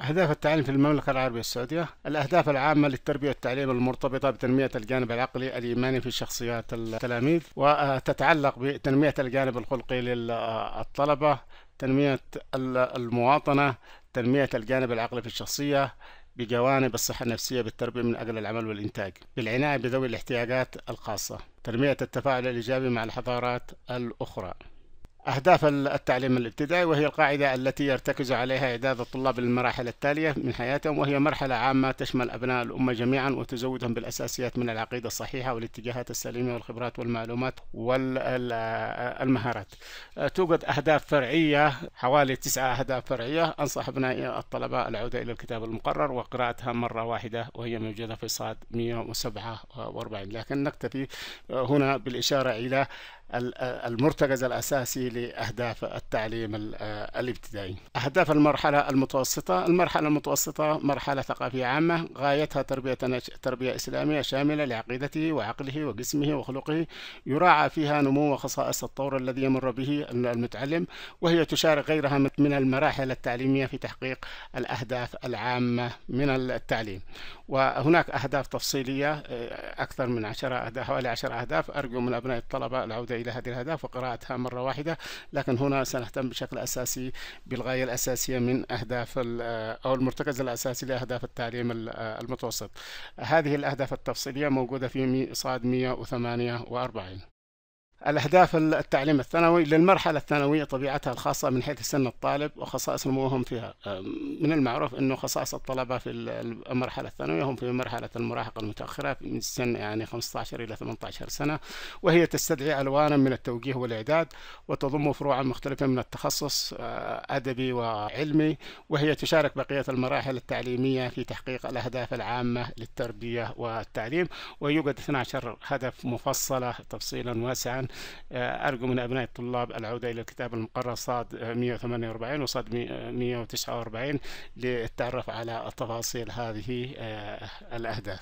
أهداف التعليم في المملكة العربية السعودية الأهداف العامة للتربية والتعليم المرتبطة بتنمية الجانب العقلي الإيماني في شخصيات التلاميذ وتتعلق بتنمية الجانب الخلقي للطلبة تنمية المواطنة تنمية الجانب العقلي في الشخصية بجوانب الصحة النفسية بالتربية من أجل العمل والإنتاج. بالعناية بذوي الاحتياجات الخاصة تنمية التفاعل الإيجابي مع الحضارات الأخرى. أهداف التعليم الابتدائي وهي القاعدة التي يرتكز عليها إعداد الطلاب للمراحل التالية من حياتهم وهي مرحلة عامة تشمل أبناء الأمة جميعا وتزودهم بالأساسيات من العقيدة الصحيحة والاتجاهات السليمة والخبرات والمعلومات والمهارات. توجد أهداف فرعية حوالي تسعة أهداف فرعية أنصح أبناء الطلبة العودة إلى الكتاب المقرر وقراءتها مرة واحدة وهي موجودة في صاد 147 لكن نكتفي هنا بالإشارة إلى المرتكز الأساسي لأهداف التعليم الابتدائي. أهداف المرحلة المتوسطة. المرحلة المتوسطة مرحلة ثقافية عامة غايتها تربية تربية إسلامية شاملة لعقيدته وعقله وجسمه وخلقه يراعى فيها نمو وخصائص الطور الذي يمر به المتعلم وهي تشارك غيرها من المراحل التعليمية في تحقيق الأهداف العامة من التعليم. وهناك أهداف تفصيلية أكثر من عشرة أهداف حوالي عشر أهداف. أرجو من أبناء الطلبة العودة إلى هذه الأهداف وقراءتها مرة واحدة لكن هنا سنهتم بشكل أساسي بالغاية الأساسية من أهداف أو المرتكز الأساسي لأهداف التعليم المتوسط. هذه الأهداف التفصيلية موجودة في صاد 148 الأهداف التعليم الثانوي للمرحلة الثانوية طبيعتها الخاصة من حيث سن الطالب وخصائص نموهم فيها من المعروف أنه خصائص الطلبة في المرحلة الثانوية هم في مرحلة المراهقة المتأخرة من سن يعني 15 إلى 18 سنة وهي تستدعي ألوانا من التوجيه والإعداد وتضم فروعا مختلفة من التخصص أدبي وعلمي وهي تشارك بقية المراحل التعليمية في تحقيق الأهداف العامة للتربية والتعليم ويوجد 12 هدف مفصلة تفصيلا واسعا أرجو من أبناء الطلاب العودة إلى الكتاب المقرر صاد 148 وصاد 149 للتعرف على تفاصيل هذه الأهداف.